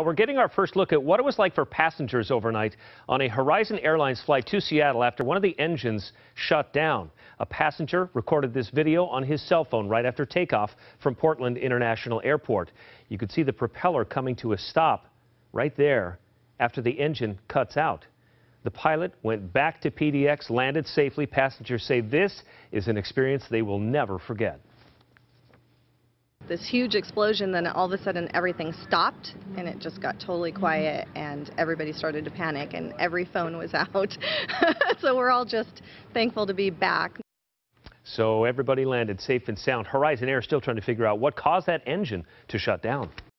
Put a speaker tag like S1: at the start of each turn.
S1: Uh, we're getting our first look at what it was like for passengers overnight on a Horizon Airlines flight to Seattle after one of the engines shut down. A passenger recorded this video on his cell phone right after takeoff from Portland International Airport. You could see the propeller coming to a stop right there after the engine cuts out. The pilot went back to PDX, landed safely. Passengers say this is an experience they will never forget
S2: this huge explosion, then all of a sudden everything stopped and it just got totally quiet and everybody started to panic and every phone was out. so we're all just thankful to be back.
S1: So everybody landed safe and sound. Horizon Air still trying to figure out what caused that engine to shut down.